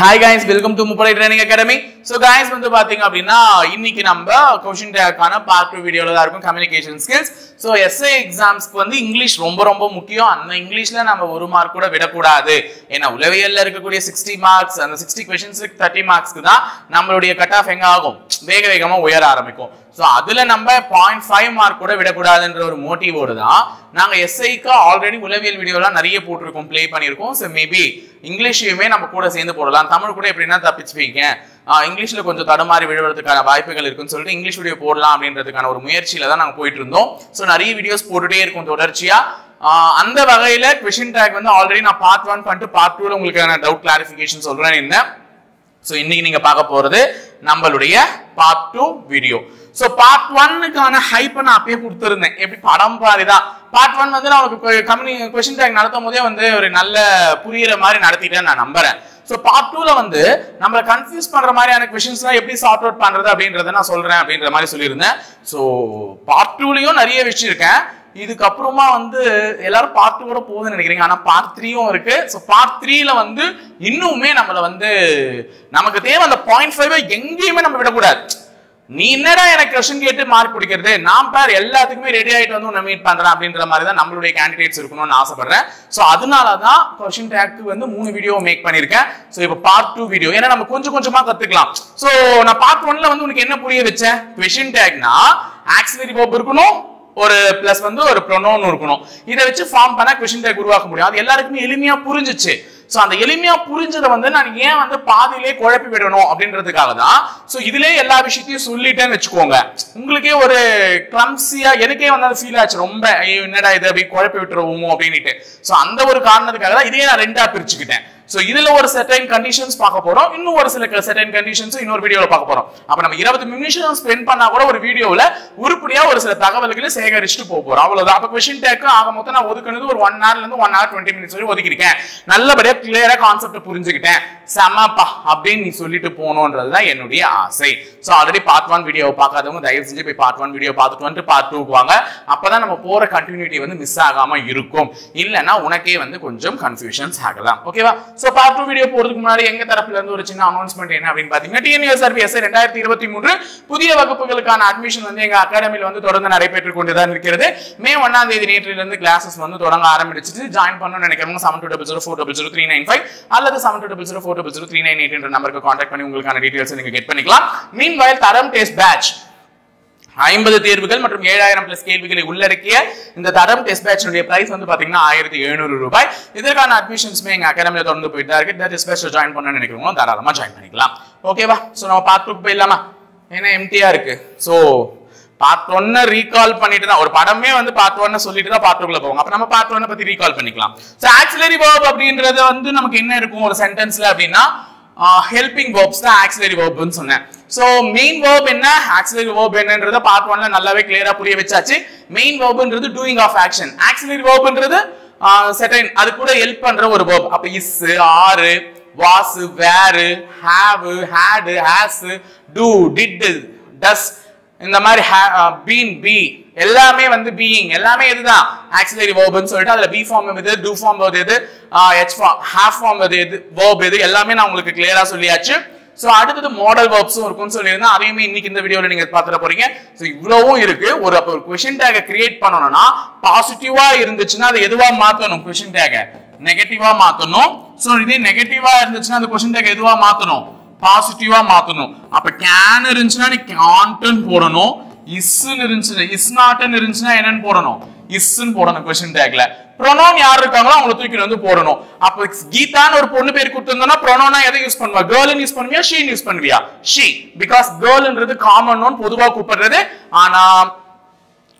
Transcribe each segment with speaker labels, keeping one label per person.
Speaker 1: Hi guys welcome to முப்படை training academy so guys வந்து பாத்தீங்க அப்படின்னா இன்னைக்கு நம்ம கொஷின் டேக்கான பார்ட் டூ வீடியோவில் தான் இருக்கும். கம்யூனிகேஷன் ஸ்கில்ஸ் ஸோ எஸ்ஏ எக்ஸாம்ஸ்க்கு வந்து இங்கிலீஷ் ரொம்ப ரொம்ப முக்கியம். அந்த இங்கிலீஷில் நம்ம ஒரு மார்க் கூட விடக்கூடாது. ஏன்னா உளவியலில் இருக்கக்கூடிய சிக்ஸ்டி மார்க்ஸ் அந்த சிக்ஸ்டி கொஷின்ஸுக்கு தேர்ட்டி மார்க்ஸ்க்கு தான் நம்மளுடைய கட் ஆஃப் எங்க ஆகும்? வேக வேகமாக உயர ஆரம்பிக்கும். ஸோ அதில் நம்ம பாயிண்ட் ஃபைவ் மார்க் கூட விடக்கூடாதுன்ற ஒரு மோட்டிவோடு தான் நாங்கள் எஸ்ஐக்கு ஆல்ரெடி உளவியல் வீடியோலாம் நிறைய போட்டிருக்கோம் ப்ளே பண்ணியிருக்கோம். ஸோ மேபி இங்கிலீஷையுமே நம்ம கூட சேர்ந்து போடலாம். தமிழ் கூட எப்படின்னா தப்பிச்சுப்பீங்க வைங்க. இங்கிலீஷில் கொஞ்சம் தடுமாறி விழுவதற்கான வாய்ப்புகள் இருக்குன்னு சொல்லிட்டு இங்கிலீஷ் வீடியோ போடலாம் அப்படின்றதுக்கான ஒரு முயற்சியில தான் நாங்கள் போயிட்டு இருந்தோம். ஸோ நிறைய வீடியோஸ் போட்டுட்டே இருக்கும் தொடர்ச்சியா. அந்த வகையில கொஷின் டேக் வந்து ஆல்ரெடி நான் பார்ட் ஒன் பண்ணிட்டு பார்ட் டூல உங்களுக்கு நான் டவுட் கிளாரிஃபிகேஷன் சொல்றேன் இருந்தேன் ஸோ இன்னைக்கு நீங்கள் பார்க்க போகிறது நம்மளுடைய part two video so part ஒன்னுக்கான ஹைப்பை நான் அப்பயே கொடுத்துருந்தேன். எப்படி படம் பாதிதான் பார்ட் ஒன் வந்து நான் உங்களுக்கு கம்யூனி கொஷின் டேக் நடத்தும் போதே வந்து ஒரு நல்ல புரியுற மாதிரி நடத்திட்டேன் நான் நம்புறேன். ஸோ பார்ட் டூல வந்து நம்மளை கன்ஃபியூஸ் பண்ற மாதிரியான கொஷின்ஸ்லாம் எப்படி சார்ட் அவுட் பண்றது அப்படின்றத நான் சொல்றேன் அப்படின்ற மாதிரி சொல்லியிருந்தேன். ஸோ பார்ட் டூலையும் நிறைய விஷயம் இருக்கேன். இதுக்கப்புறமா வந்து எல்லாரும் பார்ட் டூ கூட போகுதுன்னு நினைக்கிறீங்க. ஆனால் பார்ட் த்ரீயும் இருக்கு. ஸோ பார்ட் த்ரீல வந்து இன்னுமே நம்மளை வந்து நமக்கு தேவை அந்த பாயிண்ட் ஃபைவ் எங்கேயுமே நம்ம விடக்கூடாது. நீ என்னடா எனக்கு கொஸ்டின் கேட்டு மார்க் பிடிக்கிறது? நான் பேர் எல்லாத்துக்குமே ரெடி ஆகிட்டு வந்து உன்னை மீட் பண்றேன் அப்படின்ற மாதிரி தான் நம்மளுடைய கேண்டிடேட்ஸ் இருக்கணும்னு ஆசைப்படுறேன். ஸோ அதனால தான் கொஸ்டின் டேக்கு வந்து மூணு வீடியோ மேக் பண்ணியிருக்கேன். ஸோ இப்போ பார்ட் டூ வீடியோ ஏன்னா நம்ம கொஞ்சம் கொஞ்சமா கத்துக்கலாம். ஸோ நான் பார்ட் ஒன்ல வந்து உனக்கு என்ன புரிய வச்சேன் கொஸ்டின் டேக்னா ஆக்சிலரி போப் இருக்கணும் ஒரு பிளஸ் வந்து ஒரு ப்ரொனோன் இருக்கணும். இதை வச்சு ஃபார்ம் பண்ண கொஸ்டின் டேக் உருவாக்க முடியும். அது எல்லாருக்குமே எளிமையா புரிஞ்சுச்சு. ஸோ அந்த எளிமையா புரிஞ்சதை வந்து நான் ஏன் வந்து பாதியிலே குழப்பி விடணும் அப்படின்றதுக்காக தான். ஸோ இதுலேயே எல்லா விஷயத்தையும் சொல்லிட்டேன்னு வச்சுக்கோங்க. உங்களுக்கே ஒரு கிளம்சியா எனக்கே வந்து அது ஃபீல் ஆச்சு. ரொம்ப ஐயோ, என்னடா இது அப்படி குழப்பி விட்டுருவோமோ அப்படின்னுட்டு. ஸோ அந்த ஒரு காரணத்துக்காக தான் இதையே நான் ரெண்டா பிரிச்சுக்கிட்டேன். சோ இதுல ஒரு செட்டைன் கண்டிஷன்ஸ் பார்க்க போறோம். இன்னும் ஒரு சில செட்டைன் கண்டிஷன்ஸ் இன்னொரு வீடியோல பார்க்க போறோம். அப்ப நம்ம இருபது நிமிஷம் ஸ்பெண்ட் பண்ணா கூட ஒரு வீடியோல உருப்படியா ஒரு சில தகவல்களை சேகரிச்சுட்டு போக போறோம். அவ்வளவுதான். அப்ப கொஸ்டின் டேக்கு ஆக மொத்தம் நான் ஒதுக்குனது ஒரு ஒன் ஹவர்ல இருந்து ஒன் ஹவர் டுவெண்ட்டி மினிட்ஸ் வரை ஒதுக்கிருக்கேன் நல்லபடியா கிளியரா கான்செப்ட் புரிஞ்சுக்கிட்டேன். செமப்பா அப்படின்னு நீ சொல்லிட்டு போகணுன்றதுதான் என்னுடைய ஆசை. So already part one video பார்க்காதவங்க தயவு செஞ்சு போய் பார்ட் ஒன் வீடியோ பார்த்துட்டு வந்துட்டு பார்ட் டூக்கு வாங்க. அப்பதான் நம்ம போற கண்டினியூட்டி வந்து மிஸ் ஆகாம இருக்கும். இல்லைன்னா உனக்கே வந்து கொஞ்சம் கன்ஃபியூஷன்ஸ் ஆகலாம். ஓகேவா சோ பார்ட் டூ வீடியோ போறதுக்கு முன்னாடி எங்க தரப்புல இருந்து ஒரு சின்ன அனௌன்ஸ்மெண்ட் என்ன அப்படின்னு பாத்தீங்கன்னா டிஎன்எஸ்ஆர்பிஎஸ் ரெண்டாயிரத்தி இருபத்தி மூன்று புதிய வகுப்புகளுக்கான அட்மிஷன் வந்து எங்க அகாடமியில் வந்து தொடர்ந்து நடைபெற்றுக் கொண்டுதான் இருக்கிறது. மே ஒன்னாம் தேதி நேற்றிலிருந்து கிளாஸஸ் வந்து தொடங்க ஆரம்பிச்சிட்டு ஜாயின் பண்ணணும்னு நினைக்கிறவங்க seven two double zero four double zero three nine five அல்லது seven two double zero four double zero three nine eight என்ற நம்பருக்கு காண்டாக்ட் பண்ணி உங்களுக்கான டீடைல்ஸ் நீங்க கெட் பண்ணிக்கலாம். மீன் வயல் தரம் டெஸ்ட் பேட்ச் ஐம்பது தேர்வுகள் மற்றும் ஏழாயிரம் பிளஸ் கேள்விகளை உள்ளடக்கிய இந்த தரம் டெஸ்ட் பேட்சுடைய பிரைஸ் வந்து பாத்தீங்கன்னா ஆயிரத்தி எழுநூறு ரூபாய். இதற்கான அட்மிஷன்ஸ்மே எங்க அகாடமியில தொடர்ந்து போயிட்டு இருக்கு. இந்த டெஸ்ட் பேட்ச் ஜாயின் பண்ண நினைக்கிறவங்களும் தாராளமா ஜாயின் பண்ணிக்கலாம். ஓகேவா சோ நம்ம பார்த்து போயிடலாமா? ஏன்னா எம்டியா இருக்கு. சோ பார்த்தோன்னு ரீகால் பண்ணிட்டு தான். ஒரு படமே வந்து பார்த்தோன்னு சொல்லிட்டு தான் பார்த்துக்குள்ள போவோம் போவாங்க. அப்ப நம்ம பார்த்தோன்னு பத்தி ரீகால் பண்ணிக்கலாம். சோ ஆக்சிலரி வேர்ப் அப்படின்றது வந்து நமக்கு என்ன இருக்கும்? ஒரு சென்டென்ஸ்ல அப்படின்னா ஹெல்பிங் வேர்ப்ஸ் தான் ஆக்சிலரி வேர்ப்னு சொன்னேன். சோ மெயின் வேர்ப் என்ன? ஆக்சிலரி வேர்ப் என்னன்றத பார்ட் ஒன்ல நல்லாவே கிளியரா புரிய வச்சாச்சு. மெயின் வேர்ப்ன்றது டூயிங் ஆஃப் ஆக்ஷன் ஆக்சிலரி வேர்ப்ன்றது செட்டைன் அது கூட ஹெல்ப் பண்ற ஒரு வேர்ப் அப்ப is are was were have had has do did does இந்த மாதிரி பீன் பி uh, எல்லாமே வந்து பீயிங் எல்லாமே இதுதான் ஆக்சிலரி வேர்ப்னு சொல்லிட்டு அதுல பி ஃபார்ம் எது? டூ ஃபார்ம் எது? ஹெச் ஃபார்ம் ஹாஃப் ஃபார்ம் எது எது? வேர்ப் எது? எல்லாமே நான் உங்களுக்கு கிளியரா சொல்லியாச்சு. ஸோ அடுத்தது மாடல் வேர்ப்ஸும் இருக்கும்னு சொல்லியிருந்தேன். அதையுமே இன்னைக்கு இந்த வீடியோல நீங்க பாத்துட போறீங்க. ஸோ இவ்வளவும் இருக்கு. ஒரு அப்ப ஒரு கொஷின் டேக கிரியேட் பண்ணணும்னா பாசிட்டிவா இருந்துச்சுன்னா அதை எதுவா மாத்தணும்? கொஷின் டேக நெகட்டிவா மாத்தணும். ஸோ இதே நெகட்டிவா இருந்துச்சுன்னா அந்த கொஷின் டேக் எதுவா மாத்தணும்? பாசிட்டிவா மாத்தணும். அப்ப கேன் இருந்துச்சுன்னா நீ கான்டன் போடணும். இஸ்ன்னு இருந்துச்சு இஸ் நாட்னு இருந்துச்சுன்னா என்னன்னு போடணும்? இஸ்ன்னு போடணும் கொஸ்டின் டேக்ல ப்ரொனோன் யார் இருக்காங்களோ அவங்கள தூக்கி வந்து போடணும். அப்ப கீதான்னு ஒரு பொண்ணு பேர் கொடுத்திருந்தோம்னா ப்ரொனோனா எதை யூஸ் பண்ணுவா? கேர்ள்னு யூஸ் பண்ணுவியா? ஷீன் யூஸ் பண்ணுவியா? ஷீ பிகாஸ் கேர்ள்ன்றது காமன் பொதுவா கூப்பிடுறது. ஆனா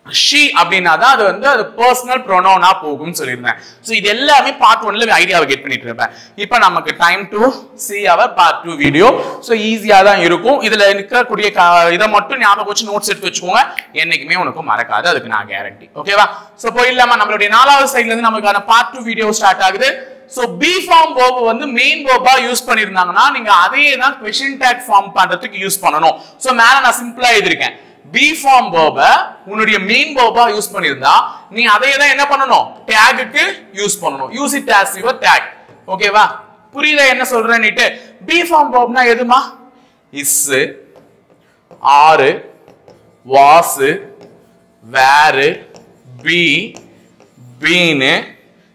Speaker 1: ஷி அப்படின்னா தான் அது வந்து அது பர்சனல் ப்ரொனோனா போகும்னு சொல்லியிருந்தேன். ஸோ இது எல்லாமே பார்ட் ஒன்ல ஐடியாவை கெட் பண்ணிட்டு இருப்பேன். இப்போ நமக்கு time to see our part two video so ஈஸியாக தான் இருக்கும். இதுல இருக்கக்கூடிய இதை மட்டும் ஞாபகம் வச்சு நோட்ஸ் எடுத்து வச்சுக்கோங்க. என்னைக்குமே உனக்கு மறக்காது. அதுக்கு நான் கேரண்டி ஓகேவா ஸோ போயிடலாமா? நம்மளுடைய நாலாவது சைட்ல இருந்து நமக்கான பார்ட் டூ வீடியோ ஸ்டார்ட் ஆகுது. ஸோ பி ஃபார்ம் verb வந்து மெயின் verb-ஆ யூஸ் பண்ணிருந்தாங்கன்னா நீங்க அதே தான் கொஷின் டேக் ஃபார்ம் பண்றதுக்கு யூஸ் பண்ணணும். ஸோ மேல நான் சிம்பிளா எழுதிருக்கேன் பி ஃபார்ம் வேர்ப உன்னுடைய மெயின் வேர்பா யூஸ் பண்ணிருந்தா நீ அதையே தான் என்ன பண்ணணும்? டேகுக்கு யூஸ் பண்ணணும். Use it as your tag ஓகேவா புரியுதா? என்ன சொல்றேன்னுட்டு. பி ஃபார்ம் வேர்ப்னா எதுமா? இஸ் ஆறு வாசு வேறு பி பீனு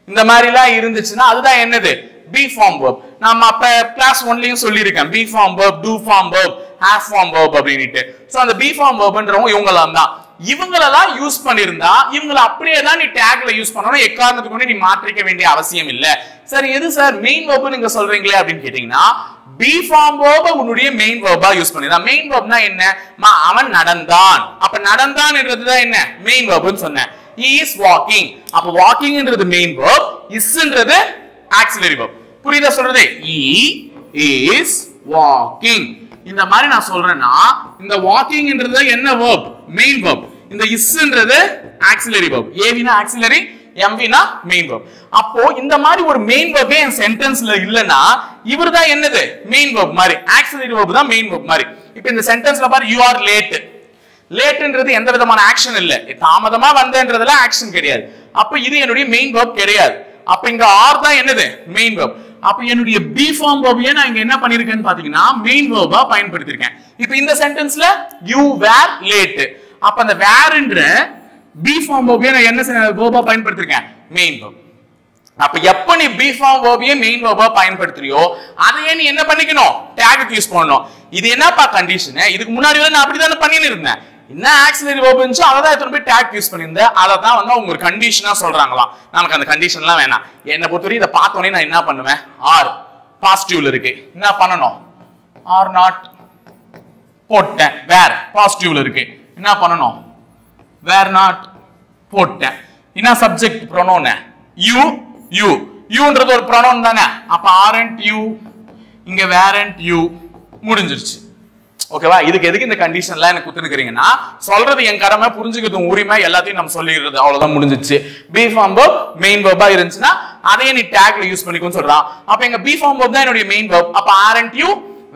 Speaker 1: இந்த மாதிரிலாம் இருந்துச்சுன்னா அதுதான் என்னது? பி ஃபார்ம் வேர்ப் நம்ம அப்ப கிளாஸ் ஒன்லயும் சொல்லியிருக்கேன். Be form verb do form verb have form verb அப்படின்ட்டு சோ அந்த பி ஃபார்ம் வேர்ப்ன்றவங்க இவங்களாம் தான். இவங்களெல்லாம் யூஸ் பண்ணிருந்தா இவங்கள அப்படியே தான் நீ டேக்ல யூஸ் பண்ணணும். எக்காரணத்துக்கு கொண்டு நீ மாற்றிக்க வேண்டிய அவசியம் இல்ல. சார் எது சார் மெயின் verb நீங்க சொல்றீங்களே அப்படின்னு கேட்டீங்கன்னா பி ஃபார்ம் verb உன்னுடைய மெயின் verb-ஆ யூஸ் பண்ணிருந்தான் மெயின் வேர்ப்னா என்ன? அவன் நடந்தான். அப்ப நடந்தான்ன்றதுதான் என்ன? மெயின் verbன்னு சொன்னேன். He இஸ் வாக்கிங் அப்ப வாக்கிங்ன்றது மெயின் வேர்ப் இஸ்ன்றது ஆக்சிலரி வேர்ப் புரியுதா சொல்றது? இ இஸ் வாக்கிங் இந்த மாதிரி நான் சொல்றேன்னா இந்த வாக்கிங்ன்றது என்ன வேர்ப் மெயின் வேர்ப் இந்த இஸ்ன்றது ஆக்சிலரி வேர்ப் ஏவினா ஆக்சிலரி எம்வினா மெயின் வேர்ப் அப்போ இந்த மாதிரி ஒரு மெயின் வேர்பே என் சென்டென்ஸ்ல இல்லனா இவர்தான் என்னது? மெயின் வேர்ப் மாதிரி. ஆக்சிலரி வேர்ப் தான் மெயின் வேர்ப் மாதிரி. இப்போ இந்த சென்டென்ஸ்ல பாரு யூ ஆர் லேட் லேட்ன்றது எந்த விதமான ஆக்ஷன் இல்ல. தாமதமா வந்தன்றதுல ஆக்ஷன் கிடையாது. அப்ப இது என்னுடைய மெயின் வேர்ப் கிடையாது. அப்ப இங்க ஆர் தான் என்னது? மெயின் வேர்ப் அப்ப என்னுடைய பி ஃபார்ம் verb-ஐயே நான் இங்க என்ன பண்ணிருக்கேன்னு பாத்தீங்கன்னா மெயின் verb-ஆ பயன்படுத்திருக்கேன். இப்போ இந்த சென்டென்ஸ்ல யூ வேர் லேட் அப்ப அந்த வேர்ன்ற பி ஃபார்ம் verb-ஐயே நான் என்ன verb-ஆ பயன்படுத்திருக்கேன்? Main verb. அப்ப எப்ப நீ பி ஃபார்ம் வேர்பையே மெயின் வேர்பா பயன்படுத்துறியோ அதையே நீ என்ன பண்ணிக்கணும்? டேக்கு யூஸ் பண்ணணும். இது என்னப்பா கண்டிஷன் இதுக்கு முன்னாடி வரை நான் அப்படிதானே பண்ணின்னு இருந்தேன். என்ன ஆக்சிலரி வேர்ப் இருந்துச்சோ அதை தான் எத்தனை போய் டேக் யூஸ் பண்ணியிருந்தேன். அதை தான் வந்து அவங்க ஒரு கண்டிஷனாக சொல்கிறாங்களாம் நமக்கு அந்த கண்டிஷன்லாம் வேணாம். என்னை பொறுத்தவரை இதை பார்த்தோன்னே நான் என்ன பண்ணுவேன்? ஆர் பாசிட்டிவ்ல இருக்கு. என்ன பண்ணணும்? ஆர் நாட் போட்டேன். வேர் பாசிட்டிவ்ல இருக்கு. என்ன பண்ணணும்? வேர் நாட் போட்டேன். என்ன சப்ஜெக்ட் ப்ரொனோன் யூ யூ யூன்றது ஒரு ப்ரொனோன் தானே. அப்ப ஆரண்ட் யூ இங்க வேரண்ட் யூ முடிஞ்சிருச்சு. ஓகேவா? இதுக்கு எதுக்கு இந்த கண்டிஷன்லாம் எனக்கு குத்துனுக்கிறீங்கன்னா சொல்றது என் கடமை புரிஞ்சுக்கிறது உரிமை எல்லாத்தையும் நம்ம சொல்லிடுறது. அவ்வளவுதான் முடிஞ்சிச்சு. பி ஃபார்ம் வேர்ப் மெயின் வேர்பா இருந்துச்சுன்னா அதையே நீ டேக்ல யூஸ் பண்ணிக்கோன்னு சொல்றான். அப்ப எங்க பி ஃபார்ம் வேர்ப் தான் என்னுடைய மெயின் வேர்ப் அப்ப அண்ட் யூ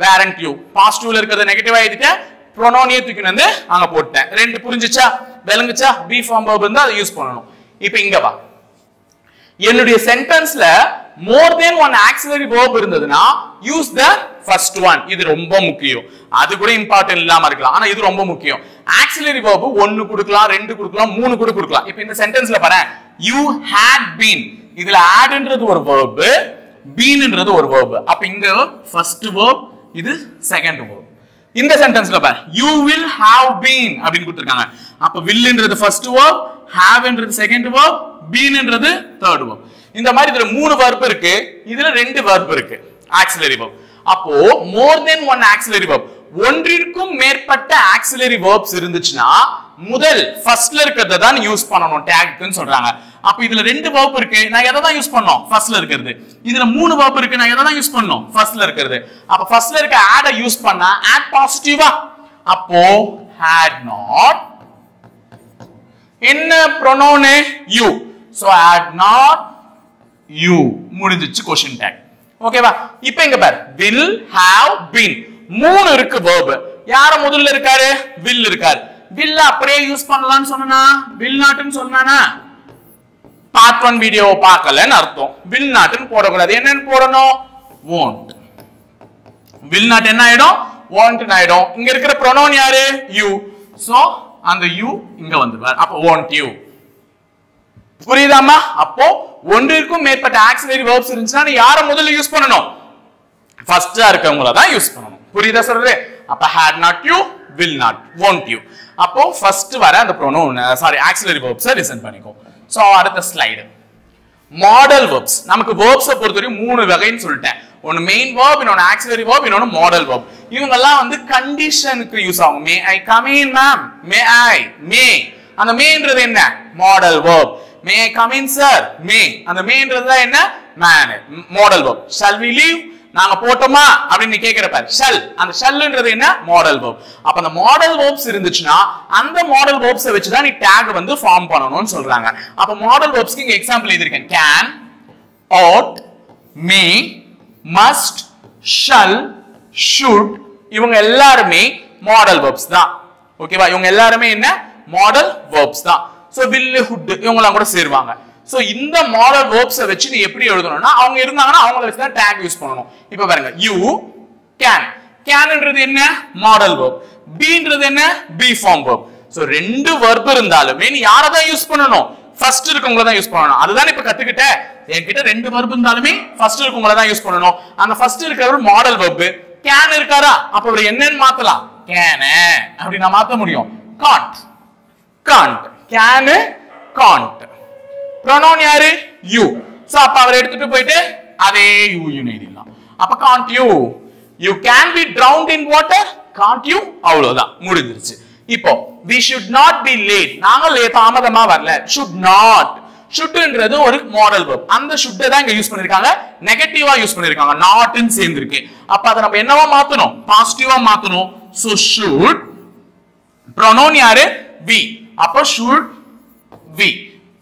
Speaker 1: வேரண்ட் யூ பாசிட்டிவ்ல இருக்கிறத நெகட்டிவா எழுதிட்டேன். ப்ரொனோனியே தூக்கி வந்து அங்க போட்டேன் ரெண்டு புரிஞ்சிச்சா? விளங்குச்சா? பி ஃபார்ம் வேர்ப் இருந்தா அதை யூஸ் பண்ணணும். இப்போ இங்க வா. என்னுடைய சென்டென்ஸ்ல more than one auxiliary verb இருந்ததுன்னா யூஸ் த ஃபர்ஸ்ட் ஒன் இது ரொம்ப முக்கியம். அது கூட இம்பார்ட்டன்ட் இல்லாம இருக்கலாம். ஆனா இது ரொம்ப முக்கியம். ஆக்சிலரி வேர்ப் ஒன்னு கொடுக்கலாம் ரெண்டு கொடுக்கலாம் மூணு கூட கொடுக்கலாம். இப்போ இந்த சென்டென்ஸ்ல பாரு யூ ஹேட் பீன் இதுல ஆட்ன்றது ஒரு வேர்ப் பீன்ன்றது ஒரு வேர்ப் அப்ப இங்க ஃபர்ஸ்ட் வேர்ப் இது செகண்ட் வேர்ப் இந்த சென்டென்ஸ்ல பாரு. யூ வில் ஹாவ் பீன் அப்படின்னு கொடுத்துருக்காங்க. அப்ப வில்ன்றது ஃபர்ஸ்ட் வேர்ப் ஹாவ்ன்றது செகண்ட் வேர்ப் பீன்ன்றது தேர்ட் வேர்ப் இந்த மாதிரி இதுல மூணு வர்ப் இருக்கு. இதுல ரெண்டு வர்ப் இருக்கு. ஆக்சிலரி வர்ப் அப்போ மோர் தென் ஒன் ஆக்சிலரி வர்ப் ஒன்றிற்கும் மேற்பட்ட ஆக்சிலரி verbs இருந்துச்சுன்னா முதல் ஃபர்ஸ்ட்ல இருக்கிறத தான் யூஸ் பண்ணணும் டேக்னு சொல்றாங்க. அப்ப இதுல ரெண்டு வர்ப் இருக்கு. நான் எதை தான் யூஸ் பண்ணோம்? ஃபர்ஸ்ட்ல இருக்கிறது. இதுல மூணு வர்ப் இருக்கு. நான் எதை தான் யூஸ் பண்ணோம்? ஃபர்ஸ்ட்ல இருக்கிறது. அப்ப ஃபர்ஸ்ட்ல இருக்க ஆட யூஸ் பண்ணா ஆட் பாசிட்டிவா அப்போ ஹேட் நாட் என்ன ப்ரொனோனு you so had not you முடிஞ்சிச்சு கொஸ்டின் டேக் ஓகேவா இப்போ இங்க பாரு. வில் ஹாவ் பீன் மூணு இருக்கு வேர்ப் யார முதல்ல இருக்காரு? வில் இருக்காரு. வில் அப்படியே யூஸ் பண்ணலாம்னு சொன்னா வில் நாட்டுன்னு சொன்னானா? பார்ட் ஒன் வீடியோ பார்க்கலன்னு அர்த்தம். வில் நாட்டுன்னு போடக்கூடாது. என்னன்னு போடணும்? ஓன்ட் வில் நாட் என்ன ஆயிடும்? ஓன்ட் ஆயிடும். இங்க இருக்கிற ப்ரொனோன் யாரு? யூ சோ அந்த யூ இங்க வந்துருவார் அப்போ ஓன்ட் யூ புரியுதாமா அப்போ ஒன்றிற்கும் மேற்பட்ட ஆக்சிலரி வேர்ப்ஸ் இருந்துச்சுன்னா நீ யாரை முதல்ல யூஸ் பண்ணணும்? ஃபர்ஸ்டா இருக்கவங்கள தான் யூஸ் பண்ணணும். புரியுதா சொல்றது அப்ப had not you will not won't you அப்போ ஃபர்ஸ்ட் வர அந்த ப்ரோனோன் சாரி ஆக்சிலரி வேர்ப்ஸை ரிசன் பண்ணிக்கோ. ஸோ அடுத்த ஸ்லைடு மாடல் வேர்ப்ஸ் நமக்கு வேர்ப்ஸை பொறுத்தவரைக்கும் மூணு வகைன்னு சொல்லிட்டேன். ஒன்னு மெயின் வேர்ப் இன்னொன்று ஆக்சிலரி வேர்ப் இன்னொன்று மாடல் வேர்ப் இவங்கெல்லாம் வந்து கண்டிஷனுக்கு யூஸ் ஆகும். மே ஐ கம் இன் மேம் மே ஐ மே அந்த மேன்றது என்ன? Modal verb may come in sir may அந்த மேன்றது தான் என்ன? Man modal verb shall we leave நாங்க போட்டோமா? அப்படின்னு நீ கேக்குறப்ப ஷல் அந்த ஷல்ன்றது என்ன? மாடல் வேர்ப் அப்ப அந்த மாடல் வேர்ப்ஸ் இருந்துச்சுன்னா அந்த மாடல் வேர்ப்ஸ் வச்சு தான் நீ டேக் வந்து ஃபார்ம் பண்ணணும்னு சொல்றாங்க. அப்ப மாடல் வேர்ப்ஸ்க்கு இங்க example எழுதிருக்கேன் can ought may must shall should இவங்க எல்லாருமே மாடல் வேர்ப்ஸ் தான். ஓகேவா இவங்க எல்லாருமே என்ன? மாடல் வேர்ப்ஸ் தான். ஸோ வில்லு ஹுட் இவங்கெல்லாம் கூட சேருவாங்க. ஸோ இந்த மாடல் வேர்ப்ஸை வச்சு நீ எப்படி எழுதணும்னா அவங்க இருந்தாங்கன்னா அவங்கள வச்சு தான் டேக் யூஸ் பண்ணணும். இப்போ பாருங்க யூ கேன் கேன்ன்றது என்ன? மாடல் வேர்ப் பீன்றது என்ன? பி ஃபார்ம் வேர்ப் ஸோ ரெண்டு வேர்ப் இருந்தாலுமே நீ யாரை தான் யூஸ் பண்ணணும்? ஃபர்ஸ்ட் இருக்கவங்கள தான் யூஸ் பண்ணணும். அதுதான் இப்ப கத்துக்கிட்ட? என்கிட்ட ரெண்டு verb இருந்தாலுமே ஃபர்ஸ்ட் இருக்கவங்கள தான் யூஸ் பண்ணணும். அந்த ஃபர்ஸ்ட் இருக்கிறவர் மாடல் verb. கேன் இருக்காரா? அப்ப அவர் என்னன்னு மாத்தலாம். கேன அப்படி நான் மாத்த முடியும். Can't can't can can't pronoun யாரு? யூ சோ அப்ப அவர் எடுத்துட்டு போயிட்டு அதே யூ யூ எழுதிடலாம் அப்ப can't you you can be drowned in water can't you அவ்வளவுதான். முடிஞ்சிருச்சு. இப்போ we should not be late. நாங்க லேட் தாமதமா வரல. Should not. ஷுட்டுன்றது ஒரு மாடல் verb. அந்த ஷுட்டை தான் இங்க யூஸ் பண்ணிருக்காங்க. நெகட்டிவா யூஸ் பண்ணிருக்காங்க. நாட்னு சேர்ந்திருக்கு. அப்ப அதை நம்ம என்னவா மாத்தணும்? பாசிட்டிவா மாத்தணும். ஸோ ஷுட் ப்ரொனோன் யாரு? வி அப்ப ஷுட் வி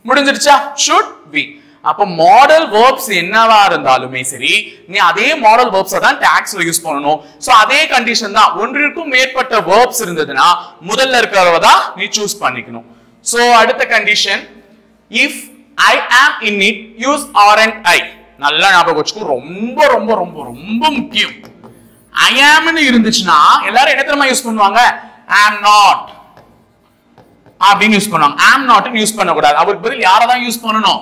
Speaker 1: முடிஞ்சிருச்சா ஷுட் வி அப்ப மாடல் வேர்ப்ஸ் என்னவா இருந்தாலுமே சரி நீ அதே மாடல் வேர்ப்ஸ் தான் டாக்ஸ்ல யூஸ் பண்ணணும். சோ அதே கண்டிஷன் தான். ஒன்றிற்கும் மேற்பட்ட வேர்ப்ஸ் இருந்ததுன்னா முதல்ல இருக்கிறவ தான் நீ சூஸ் பண்ணிக்கணும். சோ அடுத்த condition if I am in it use are and I நல்லா ஞாபகம் வச்சுக்கோ ரொம்ப ரொம்ப ரொம்ப ரொம்ப முக்கியம். ஐ ஆம்னு இருந்துச்சுன்னா எல்லாரும் என்ன தெரியுமா யூஸ் பண்ணுவாங்க? ஆம் நாட் அப்படின்னு யூஸ் பண்ணுவாங்க. ஆம் நாட்னு யூஸ் பண்ணக்கூடாது. அவருக்கு பதில் யாரை தான் யூஸ் பண்ணணும்?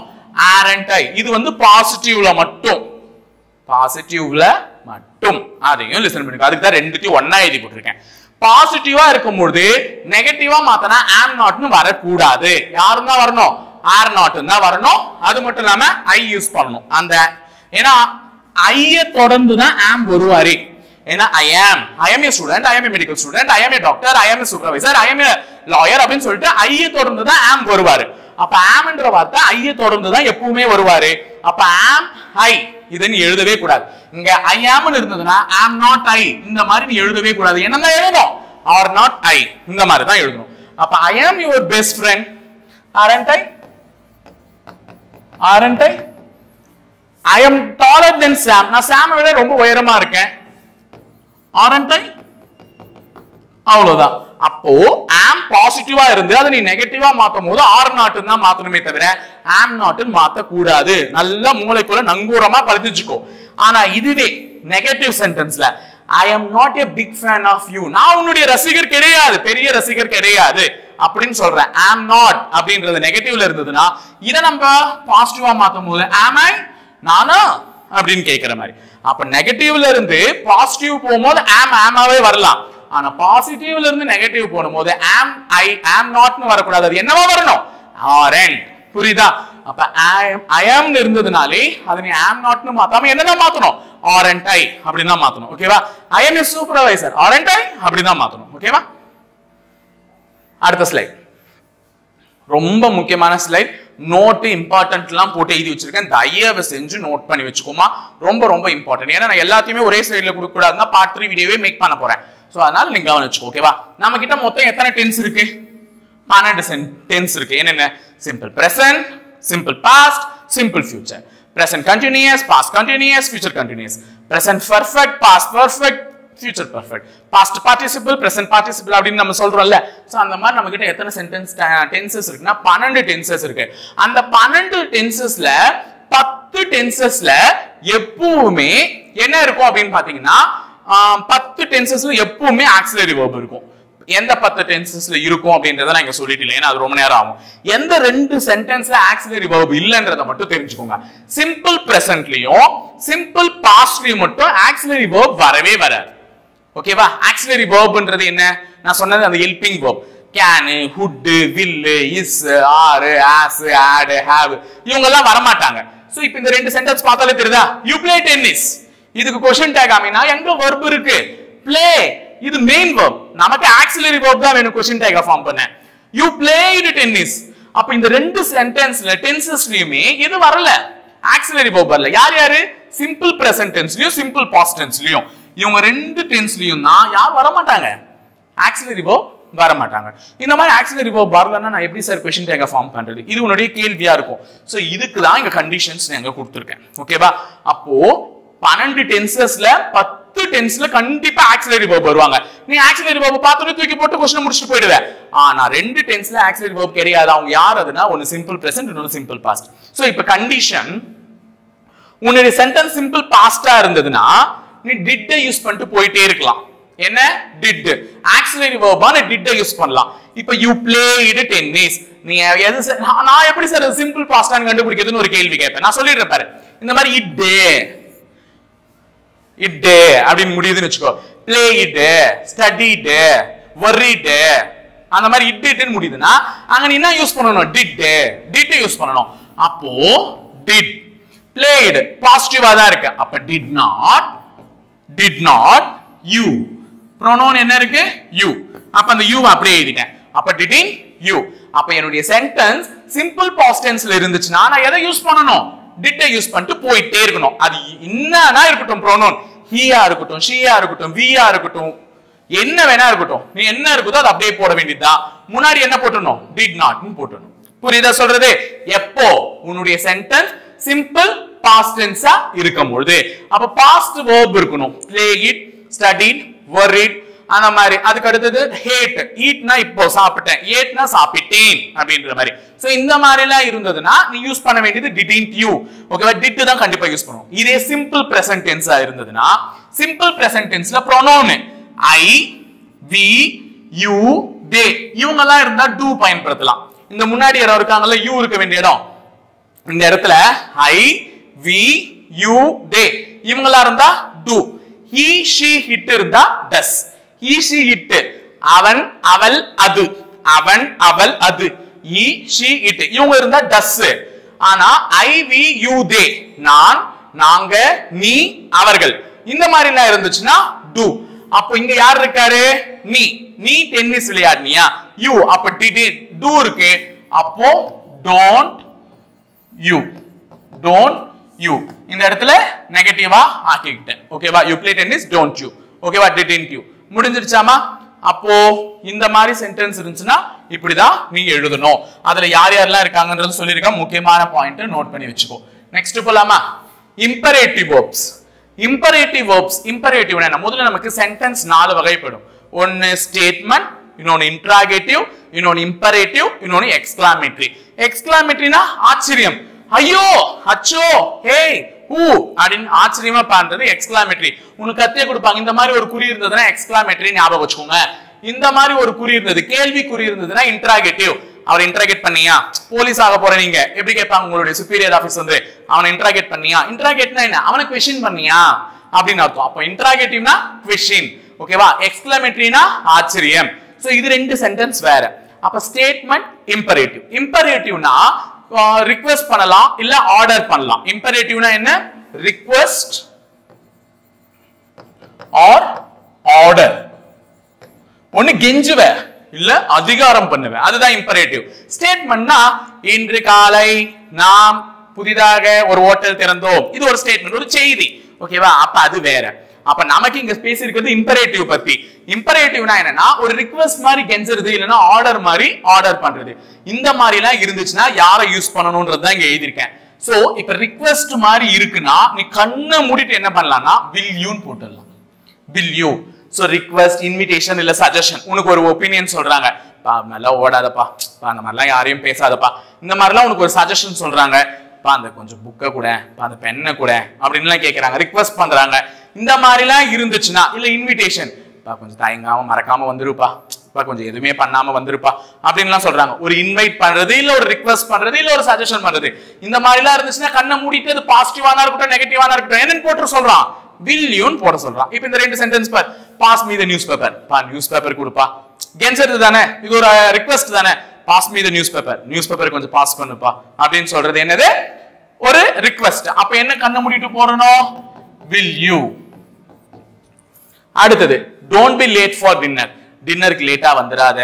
Speaker 1: ஆரண்ட் ஐ இது வந்து பாசிட்டிவ்ல மட்டும். பாசிட்டிவ்ல மட்டும். அதையும் லிசன் பண்ணிக்கோ. அதுக்கு தான் ரெண்டுத்தையும் ஒன்னா எழுதி போட்டிருக்கேன். பாசிட்டிவா இருக்கும்பொழுது நெகட்டிவா மாத்தனா ஆம் நாட்னு வரக்கூடாது. யாரும் தான் வரணும் ஆர் நாட் தான் வரணும். அது மட்டும் இல்லாம ஐ யூஸ் பண்ணணும். அந்த ஏன்னா ஐய தொடர்ந்து தான் ஆம் வருவாரு. ஏன்னா I am I a student I a medical student I a doctor I am a supervisor I a lawyer அப்படின்னு சொல்லிட்டு ஐய தொடர்ந்து தான் ஆம் வருவாரு. அப்ப ஆம்ன்ற வார்த்தை ஐய தொடர்ந்து தான் எப்பவுமே வருவாரு. அப்ப ஆம் ஐ இதை நீ எழுதவே கூடாது. இங்க ஐ ஆம்னு இருந்ததுன்னா ஆம் நாட் ஐ இந்த மாதிரி நீ எழுதவே கூடாது. என்னதான் எழுதணும்? ஆர் நாட் ஐ இந்த மாதிரி தான் எழுதணும். அப்ப I am your best friend aren't I aren't I I am taller than Sam நான் சாமை விட ரொம்ப உயரமா இருக்கேன். Aren't I? அவ்வளவுதான். அப்போ ஆம் பாசிட்டிவா இருந்து அதை நீ நெகட்டிவா மாத்தும் போது ஆர் நாட்டுன்னு தான் மாத்தணுமே தவிர ஆம் நாட்டுன்னு மாத்த கூடாது நல்ல மூளைக்குள்ள நங்கூரமா பதிச்சுக்கோ ஆனா இதுவே negative சென்டென்ஸ்ல I am not a big fan of you நான் உன்னுடைய ரசிகர் கிடையாது பெரிய ரசிகர் கிடையாது அப்படின்னு சொல்றேன். ஆம் நாட் அப்படின்றது நெகட்டிவ்ல இருந்ததுன்னா இதை நம்ம பாசிட்டிவா மாத்தும் போது ஆம் ஐ நானா? அப்படின்னு கேட்கிற மாதிரி. அப்ப நெகட்டிவ்ல இருந்து பாசிட்டிவ் போகும்போது ஆம் ஆமாவே வரலாம். ஆனா பாசிட்டிவ்ல இருந்து நெகட்டிவ் போடும்போது ஆம் ஐ ஆம் நாட்னு வரக்கூடாது. அது என்னவா வரணும்? ஆரன் புரியுதா? அப்ப ஐ ஆம் இருந்ததுனாலே அதை நீ ஆம் நாட்னு மாத்தாம என்னதான் மாத்தணும்? ஆரண்ட் ஐ அப்படின்னு தான் மாத்தணும். ஓகேவா ஐ am a supervisor aren't I அப்படின்னு தான் மாத்தணும். ஓகேவா அடுத்த ஸ்லைட் ரொம்ப முக்கியமான ஸ்லைட் நோட்டு இம்பார்ட்டன்ட்லாம் போட்டு எழுதி வச்சிருக்கேன். தயவு செஞ்சு நோட் பண்ணி வச்சுக்கோமா. ரொம்ப ரொம்ப இம்பார்ட்டன்ட் ஏன்னா நான் எல்லாத்தையுமே ஒரே சைடில் கொடுக்க பார்ட் த்ரீ வீடியோவே மேக் பண்ண போறேன். ஸோ அதனால நீங்க கவனிச்சுக்கோ ஓகேவா நம்ம கிட்ட மொத்தம் எத்தனை டென்ஸ் இருக்கு? பன்னெண்டு டென்ஸ் இருக்கு. என்னென்ன? Simple present simple past simple future present continuous past continuous future continuous present perfect past perfect future perfect past participle present participle அப்படின்னு நம்ம சொல்றோம்ல. ஸோ அந்த மாதிரி நம்ம கிட்ட எத்தனை சென்டென்ஸ் டென்சஸ் இருக்குன்னா பன்னெண்டு டென்சஸ் இருக்கு. அந்த பன்னெண்டு டென்சஸ்ல பத்து டென்சஸ்ல எப்பவுமே என்ன இருக்கும் அப்படின்னு பாத்தீங்கன்னா பத்து டென்சஸ்ல எப்பவுமே ஆக்சிலரி வேர்ப் இருக்கும். எந்த பத்து டென்சஸ்ல இருக்கும் அப்படின்றத நான் இங்க சொல்லிட்டு இல்லை ஏன்னா அது ரொம்ப நேரம் ஆகும். எந்த ரெண்டு சென்டென்ஸ்ல ஆக்சிலரி வேர்ப் இல்லைன்றத மட்டும் தெரிஞ்சுக்கோங்க. சிம்பிள் பிரசன்ட்லயும் சிம்பிள் பாஸ்ட்லயும் மட்டும் ஆக்சிலரி வேர்ப் வரவே வராது. ஓகேவா ஆக்சிலரி வேர்ப்ன்றது என்ன? நான் சொன்னது அந்த helping verb can would will is are has had have இவங்க எல்லாம் வரமாட்டாங்க. சோ இப்போ இந்த ரெண்டு சென்டென்ஸ் பார்த்தாலே தெரியுதா? யூ ப்ளே டென்னிஸ் இதுக்கு கொஷின் டேக் ஆமினா எங்க வேர்ப் இருக்கு? ப்ளே இது மெயின் வேர்ப் நமக்கு ஆக்சிலரி வேர்ப் தான் வேணும் கொஷின் டேக் ஃபார்ம் பண்ண. யூ பிளேடு டென்னிஸ் அப்ப இந்த ரெண்டு சென்டென்ஸ்ல டென்சஸ்லயுமே இது வரல? ஆக்சிலரி வேர்ப் வரல. யார் யாரு? சிம்பிள் பிரசன்ட் டென்ஸ்லயும் சிம்பிள் பாஸ்ட் டென்ஸ்லயும் இவங்க ரெண்டு டென்ஸ்லையும் தான் யார் வர மாட்டாங்க ஆக்சிலரி போ வர மாட்டாங்க இந்த மாதிரி ஆக்சிலரி போ வரலன்னா நான் எப்படி சார் கொஸ்டின் டேக்க ஃபார்ம் பண்றது? இது உன்னுடைய கேள்வியா இருக்கும். ஸோ இதுக்கு தான் இங்க கண்டிஷன்ஸ் எங்க கொடுத்துருக்கேன். ஓகேவா அப்போ பன்னெண்டு டென்சஸ்ல பத்து டென்ஸ்ல கண்டிப்பா ஆக்சிலரி verb வருவாங்க. நீ ஆக்சிலரி verb பார்த்துட்டு தூக்கி போட்டு கொஸ்டின் முடிச்சுட்டு போயிடுவேன் ஆனா ரெண்டு டென்ஸ்ல ஆக்சிலரி verb கிடையாது. அவங்க யார் அதுனா ஒன்னு சிம்பிள் பிரசன்ட் இன்னொன்னு சிம்பிள் பாஸ்ட் ஸோ இப்ப கண்டிஷன் உன்னுடைய சென்டென்ஸ் சிம்பிள் பாஸ்டா இருந்ததுன்னா நீ டிட்ட யூஸ் பண்ணிட்டு போயிட்டே இருக்கலாம். என்ன? டிட் ஆக்சிலரி வெர்பா நீ யூஸ் பண்ணலாம். இப்போ யூ பிளேடு டென்னிஸ் நீ எது நான் நான் எப்படி சார் சிம்பிள் பாஸ்டான்னு கண்டுபிடிக்கிறதுன்னு ஒரு கேள்வி கேட்பேன். நான் சொல்லிடுறேன் பாரு. இந்த மாதிரி இட் டே இட் டே அப்படின்னு முடியுதுன்னு வச்சுக்கோ. பிளே இட்டு வரி டே அந்த மாதிரி இட் இட்டுன்னு முடியுதுன்னா அங்க நீ என்ன யூஸ் பண்ணணும்? டிட் டிட் யூஸ் பண்ணணும். அப்போ டிட் பிளேடு பாசிட்டிவா தான் இருக்கு. அப்ப did not did not you pronoun என்ன இருக்கு? யூ அப்ப அந்த யூ அப்படியே எழுதிட்டேன். அப்ப டிடின் யூ அப்ப என்னுடைய சென்டென்ஸ் சிம்பிள் பாஸ்ட் டென்ஸ்ல இருந்துச்சுன்னா நான் எதை யூஸ் பண்ணணும்? டிட்டை யூஸ் பண்ணிட்டு போயிட்டே இருக்கணும். அது என்னன்னா இருக்கட்டும் ப்ரொனோன் ஹீயா இருக்கட்டும் ஷீயா இருக்கட்டும் வியா இருக்கட்டும் என்ன வேணா இருக்கட்டும். நீ என்ன இருக்குதோ அது அப்படியே போட வேண்டியதுதான் முன்னாடி என்ன போட்டுடணும்? டிட் நாட்னு போட்டுடணும். புரியுதா சொல்றது? எப்போ? உன்னுடைய சென்டென்ஸ் சிம்பிள் பாஸ்ட் டென்ஸா இருக்கும் பொழுது அப்ப பாஸ்ட் வேர்ப் இருக்கணும். பிளே இட் ஸ்டடிட் வரிட் அந்த மாதிரி. அதுக்கு அடுத்தது ஹேட் ஈட்னா இப்போ சாப்பிட்டேன். ஏட்னா சாப்பிட்டேன் அப்படின்ற மாதிரி. சோ இந்த மாதிரி எல்லாம் இருந்ததுன்னா நீ யூஸ் பண்ண வேண்டியது டிடின் யூ ஓகேவா டிட் தான் கண்டிப்பா யூஸ் பண்ணுவோம். இதே சிம்பிள் பிரசன்ட் டென்ஸா இருந்ததுன்னா simple present டென்ஸ்ல pronoun I we you they இவங்க எல்லாம் இருந்தா டூ பயன்படுத்தலாம். இந்த முன்னாடி யாரோ இருக்காங்கல்ல யூ இருக்க வேண்டிய இடம். இந்த இடத்துல ஐ வி யூ டே இவங்களா இருந்தா டு ஹி ஷி ஹிட் இருந்தா டஸ் ஹி ஷி ஹிட் அவன் அவள் அது. அவன் அவள் அது. இ ஷி இட் இவங்க இருந்தா டஸ் ஆனா ஐ வி யூ தே நான் நாங்க நீ அவர்கள். இந்த மாதிரி எல்லாம் இருந்துச்சுன்னா டு அப்போ இங்க யார் இருக்காரு? நீ. நீ டென்னிஸ் விளையாடினியா? யூ அப்ப டிடி டூ இருக்கு. அப்போ டோன்ட் யூ டோன்ட் யூ இந்த இடத்துல நெகட்டிவா ஆக்கிக்கிட்டேன். ஓகேவா you play tennis don't you ஓகேவா டிடென்ட் யூ முடிஞ்சிருச்சாமா? அப்போ இந்த மாதிரி சென்டென்ஸ் இருந்துச்சுன்னா இப்படிதான் நீ எழுதணும். அதுல யார் யாரெல்லாம் இருக்காங்கன்றது சொல்லியிருக்கேன் முக்கியமான பாயிண்ட் நோட் பண்ணி வச்சுக்கோ. நெக்ஸ்ட் போலாமா? Imperative verbs imperative verbs imperative என்ன? முதல்ல நமக்கு சென்டென்ஸ் நாலு வகைப்படும். ஒன்னு ஸ்டேட்மெண்ட் இன்னொன்னு இன்ட்ராகேட்டிவ் இன்னொன்னு இம்பரேட்டிவ் இன்னொன்னு எக்ஸ்கிளாமேட்டரி எக்ஸ்கிளாமேட்டரினா ஆச்சரியம். ஐயோ அச்சோ ஹே ஊ அப்படின்னு ஆச்சரியமா பண்றது எக்ஸ்கிளாமெட்ரி உனக்கு கத்திய கொடுப்பாங்க. இந்த மாதிரி ஒரு குறி இருந்ததுன்னா எக்ஸ்கிளாமெட்ரி ஞாபகம் வச்சுக்கோங்க. இந்த மாதிரி ஒரு குறி இருந்தது கேள்வி குறி இருந்ததுன்னா இன்ட்ராகேட்டிவ் அவர் இன்ட்ராகேட் பண்ணியா? போலீஸ் ஆக போற நீங்க. எப்படி கேட்பாங்க உங்களுடைய சுப்பீரியர் ஆபீஸ் வந்து? அவனை இன்ட்ராகேட் பண்ணியா? இன்ட்ராகேட்னா என்ன? அவனை கொஷின் பண்ணியா? அப்படின்னு அர்த்தம். அப்போ இன்ட்ராகேட்டிவ்னா கொஷின் ஓகேவா எக்ஸ்கிளாமெட்ரினா ஆச்சரியம். சோ இது ரெண்டு சென்டென்ஸ் வேற. அப்ப ஸ்டேட்மெண்ட் இம்பரேட்டிவ் இம்பரேட்டிவ்னா ரிக்வெஸ்ட் பண்ணலாம் இல்ல ஆர்டர் பண்ணலாம். இம்பரேட்டிவ்னா என்ன? ரிக்வெஸ்ட் ஆர் ஆர்டர் ஒண்ணு கெஞ்சுவ இல்ல அதிகாரம் பண்ணுவேன் அதுதான் இம்பரேட்டிவ் ஸ்டேட்மெண்ட்னா இன்று காலை நாம் புதிதாக ஒரு ஹோட்டல் திறந்தோம். இது ஒரு ஸ்டேட்மெண்ட் ஒரு செய்தி. ஓகேவா அப்ப அது வேற. அப்ப நமக்கு இங்க ஸ்பேஸ் இருக்கிறது இம்பரேட்டிவ் பத்தி. இம்பரேட்டிவ்னா என்னன்னா ஒரு ரிக்வெஸ்ட் மாதிரி கெஞ்சுறது இல்லைன்னா ஆர்டர் மாதிரி ஆர்டர் பண்றது. இந்த மாதிரி எல்லாம் இருந்துச்சுன்னா யாரை யூஸ் பண்ணணும்ன்றது தான் இங்க எழுதியிருக்கேன். சோ இப்ப ரிக்வெஸ்ட் மாதிரி இருக்குன்னா நீ கண்ணை மூடிட்டு என்ன பண்ணலாம்னா வில் யூன்னு போட்டுடலாம். Will you so request invitation இல்ல சஜஷன் உனக்கு ஒரு ஒப்பீனியன் சொல்றாங்க. பா நல்லா ஓடாதப்பா. பா அந்த மாதிரிலாம் யாரையும் பேசாதப்பா. இந்த மாதிரிலாம் உனக்கு ஒரு சஜஷன் சொல்றாங்க. பா அந்த கொஞ்சம் புக்கை கூட. பா அந்த பெண்ணை கூட. அப்படின்லாம் கேட்கறாங்க ரிக்வெஸ்ட் பண்றாங்க. இந்த மாதிரிலாம் இருந்துச்சுன்னா இல்லை இன்விடேஷன் இப்போ கொஞ்சம் தயங்காமல் மறக்காம வந்துருப்பா. இப்போ கொஞ்சம் எதுவுமே பண்ணாமல் வந்துருப்பா. அப்படின்லாம் சொல்றாங்க. ஒரு இன்வைட் பண்றது இல்லை ஒரு ரிக்வஸ்ட் பண்றது இல்லை ஒரு சஜஷன் பண்றது. இந்த மாதிரிலாம் இருந்துச்சுன்னா கண்ணை மூடிட்டு அது பாசிட்டிவானா இருக்கட்டும் நெகட்டிவானா இருக்கட்டும் என்னன்னு போட்டு சொல்றான். வில்யூன்னு போட சொல்றான். இப்போ இந்த ரெண்டு சென்டென்ஸ் பார். Pass me the newspaper பா நியூஸ் பேப்பர் கொடுப்பா. கென்சர் தானே. இது ஒரு ரிக்வஸ்ட் தானே. Pass me the newspaper newspaper கொஞ்சம் பாஸ் பண்ணுப்பா. அப்படின்னு சொல்றது என்னது? ஒரு ரிக்வெஸ்ட் அப்ப என்ன கண்ணை மூடிட்டு போறணும் வில் யூ அடுத்தது don't be late for dinner டின்னருக்கு லேட்டா வந்துடாத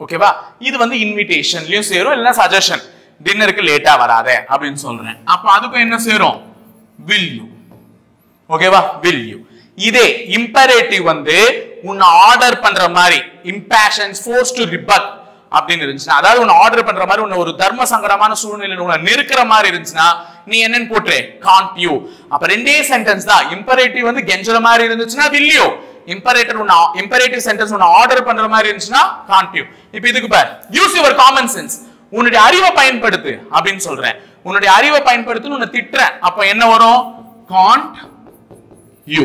Speaker 1: ஓகேவா இது வந்து இன்விடேஷன்லயும் சேரும் இல்லைன்னா சஜஷன் டின்னருக்கு லேட்டா வராத அப்படின்னு சொல்றேன். அப்ப அதுக்கும் என்ன சேரும்? வில் யூ ஓகேவா வில் யூ இதே இம்பரேட்டிவ் வந்து உன்னை ஆர்டர் பண்ற மாதிரி இம்பேஷன்ஸ் ஃபோர்ஸ் டு ரிபக் அப்படின்னு இருந்துச்சுன்னா அதாவது உன்னை ஆர்டர் பண்ற மாதிரி உன்னை ஒரு தர்ம சங்கடமான சூழ்நிலை உன்னை நெருக்கிற மாதிரி இருந்துச்சுன்னா நீ என்னன்னு போட்டுரு. காண்ட் யூ அப்ப ரெண்டே சென்டென்ஸ் தான். இம்பரேட்டிவ் வந்து கெஞ்சற மாதிரி இருந்துச்சுன்னா வில்லியோ இம்பரேட்டர் உன்னை இம்பரேட்டிவ் சென்டென்ஸ் உன்னை ஆர்டர் பண்ற மாதிரி இருந்துச்சுன்னா காண்ட் யூ இப்போ இதுக்கு பார். யூஸ் யுவர் காமன் சென்ஸ் உன்னுடைய அறிவை பயன்படுத்து அப்படின்னு சொல்றேன். உன்னுடைய அறிவை பயன்படுத்துன்னு உன்னை திட்டுறேன். அப்ப என்ன வரும்? காண்ட் யூ